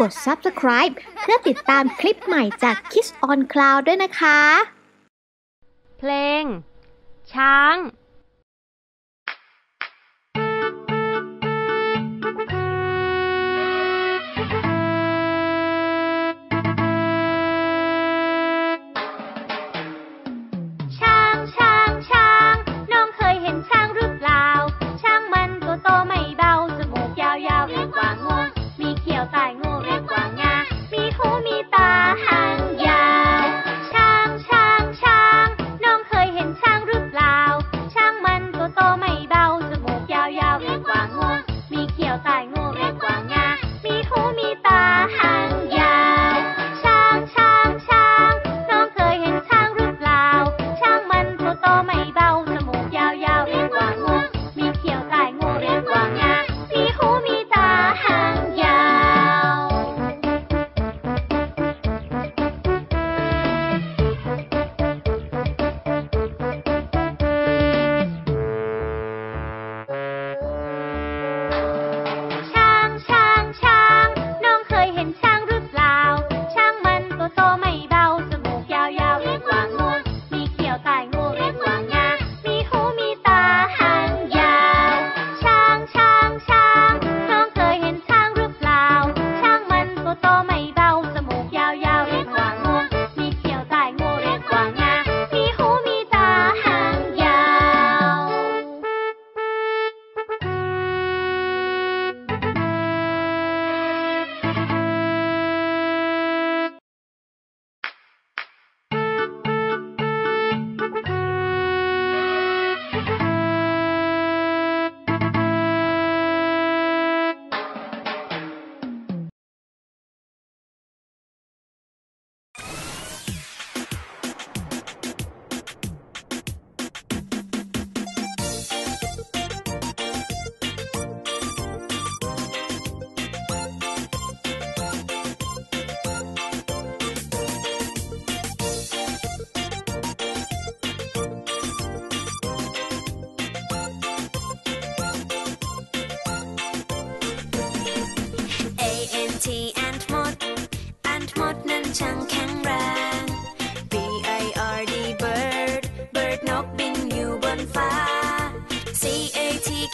กด subscribe เพื่อติดตามคลิปใหม่จาก Kiss on Cloud ด้วยนะคะ เพลง ช้าง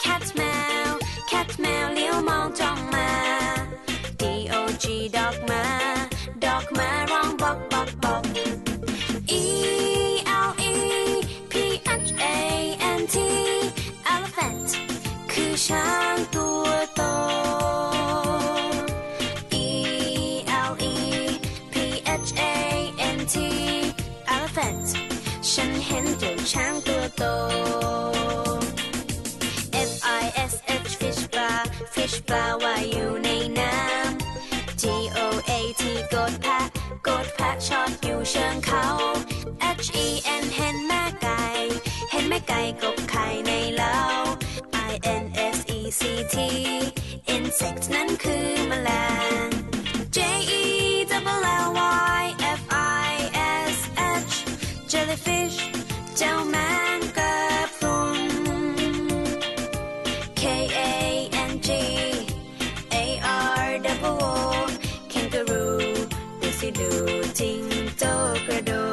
cat แมว cat แมวเลี้ยวมองจ้องมา dog dog มา dog มาร้องบอกบอกบอก e l e p h a n t elephant คือช้าง ลาว่ายอยู่ในน้ำ G O A T กดแพะกดแพะชอดอยู่เชิงเขา H E N เห็นแม่ไก่ เห็นแม่ไก่กบไข่ในเล้า I N S E C T insect นั้นคือแมลง J E W L L Y F I S H jellyfish เจ้าแม่ จริงโจกระโดด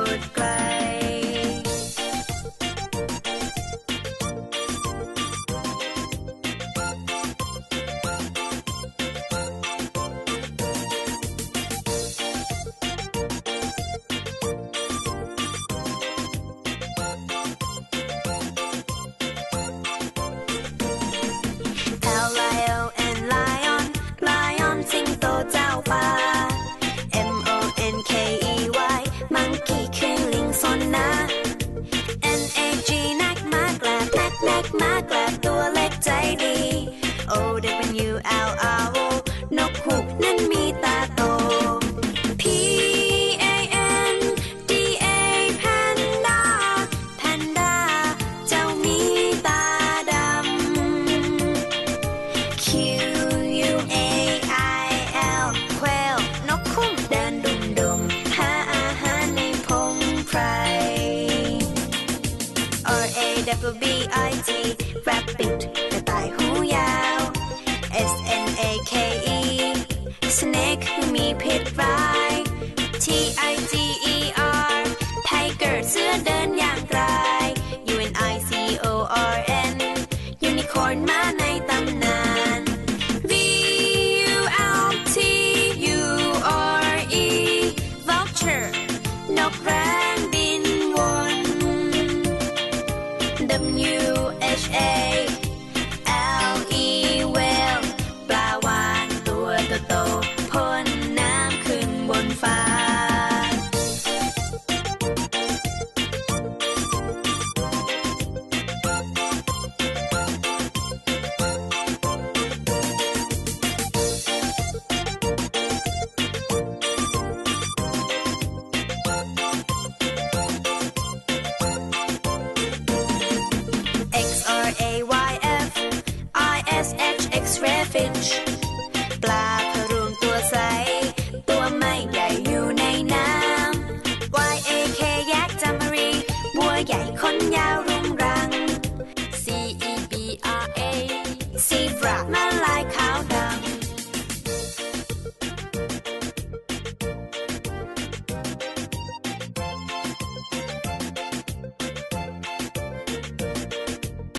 make my Mac, go. R-A-B-B-I-T Rabbit กระต่ายหูยาว S N A K E Snake มีพิษร้าย T I G nhau